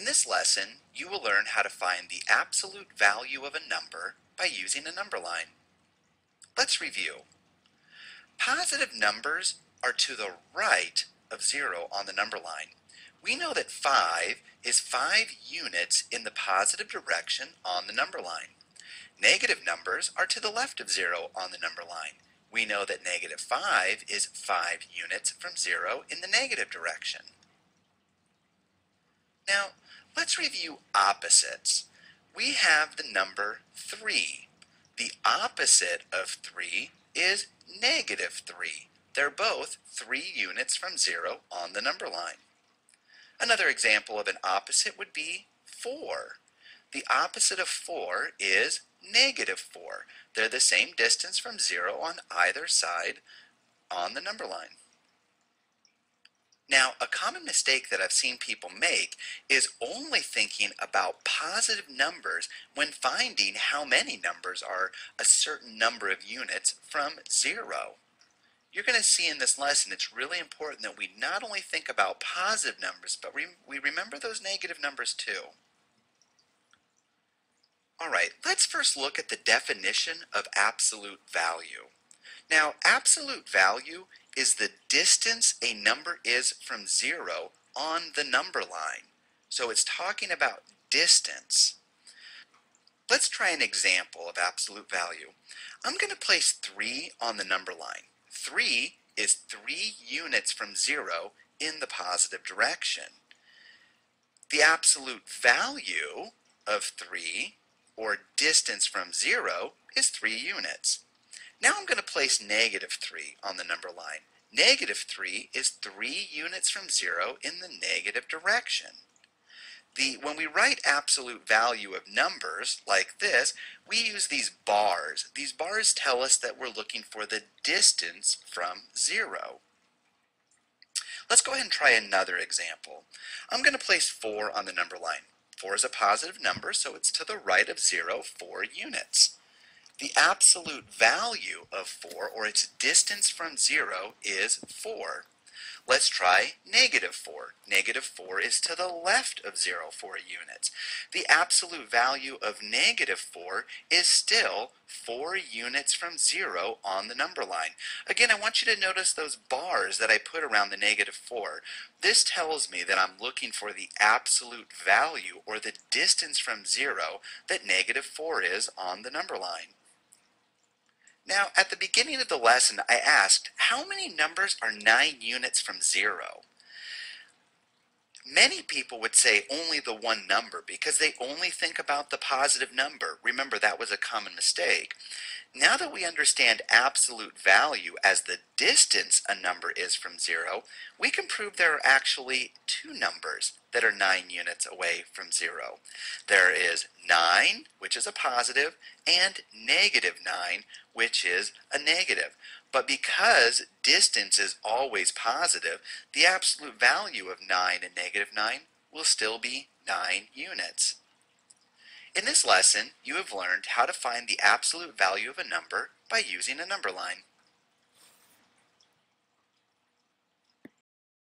In this lesson, you will learn how to find the absolute value of a number by using a number line. Let's review. Positive numbers are to the right of 0 on the number line. We know that 5 is 5 units in the positive direction on the number line. Negative numbers are to the left of 0 on the number line. We know that negative 5 is 5 units from 0 in the negative direction. Now, let's review opposites. We have the number 3. The opposite of 3 is negative 3. They're both 3 units from 0 on the number line. Another example of an opposite would be 4. The opposite of 4 is negative 4. They're the same distance from 0 on either side on the number line. Now, a common mistake that I've seen people make is only thinking about positive numbers when finding how many numbers are a certain number of units from 0 you're going to see in this lesson it's really important that we not only think about positive numbers, but we, we remember those negative numbers too. Alright, let's first look at the definition of absolute value. Now, absolute value is the distance a number is from zero on the number line. So it's talking about distance. Let's try an example of absolute value. I'm going to place 3 on the number line. 3 is 3 units from 0 in the positive direction. The absolute value of 3, or distance from 0, is 3 units. Now I'm going to place negative 3 on the number line. Negative 3 is 3 units from 0 in the negative direction. The, when we write absolute value of numbers like this, we use these bars. These bars tell us that we're looking for the distance from 0. Let's go ahead and try another example. I'm going to place 4 on the number line. 4 is a positive number, so it's to the right of 0, 4 units. The absolute value of 4, or its distance from 0, is 4. Let's try negative 4. Negative 4 is to the left of 0 4 units. The absolute value of negative 4 is still 4 units from 0 on the number line. Again, I want you to notice those bars that I put around the negative 4. This tells me that I'm looking for the absolute value or the distance from 0 that negative 4 is on the number line. Now, at the beginning of the lesson, I asked, how many numbers are 9 units from 0? Many people would say only the one number because they only think about the positive number. Remember, that was a common mistake. Now that we understand absolute value as the distance a number is from zero, we can prove there are actually two numbers that are 9 units away from zero. There is 9, which is a positive, and negative 9, which is a negative. But because distance is always positive, the absolute value of 9 and negative 9 will still be 9 units. In this lesson, you have learned how to find the absolute value of a number by using a number line.